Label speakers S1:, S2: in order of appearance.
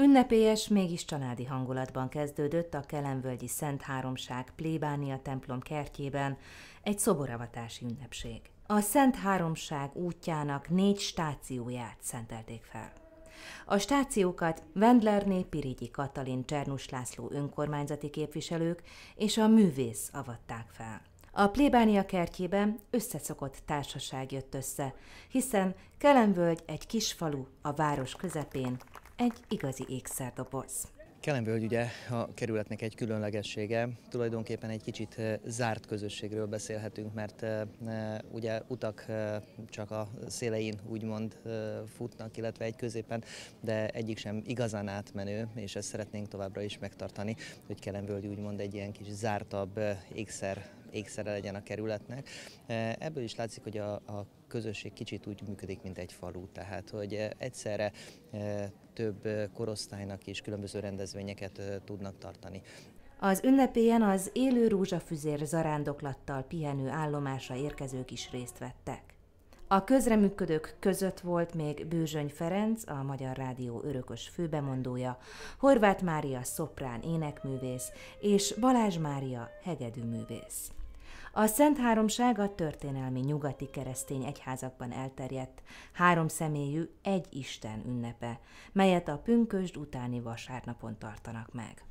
S1: Ünnepélyes, mégis családi hangulatban kezdődött a Kelenvölgyi Szent Háromság plébánia templom kertjében egy szoboravatási ünnepség. A Szent Háromság útjának négy stációját szentelték fel. A stációkat Wendlerné Pirigyi Katalin Csernus László önkormányzati képviselők és a művész avatták fel. A plébánia kertjében összeszokott társaság jött össze, hiszen Kelenvölgy egy kis falu a város közepén, egy igazi ékszerdoboz.
S2: Kelenvölgy ugye a kerületnek egy különlegessége, tulajdonképpen egy kicsit zárt közösségről beszélhetünk, mert ugye utak csak a szélein úgymond futnak, illetve egy középen, de egyik sem igazán átmenő, és ezt szeretnénk továbbra is megtartani, hogy Kelenvölgy úgymond egy ilyen kis zártabb ékszer ékszere legyen a kerületnek. Ebből is látszik, hogy a, a közösség kicsit úgy működik, mint egy falu, tehát hogy egyszerre több korosztálynak is különböző rendezvényeket tudnak tartani.
S1: Az ünnepélyen az élő rózsafüzér zarándoklattal pihenő állomásra érkezők is részt vettek. A közreműködők között volt még Bőzsöny Ferenc, a Magyar Rádió örökös főbemondója, Horváth Mária szoprán énekművész és Balázs Mária hegedűművész. A Szent Háromság a történelmi nyugati keresztény egyházakban elterjedt, három személyű egy Isten ünnepe, melyet a pünkösd utáni vasárnapon tartanak meg.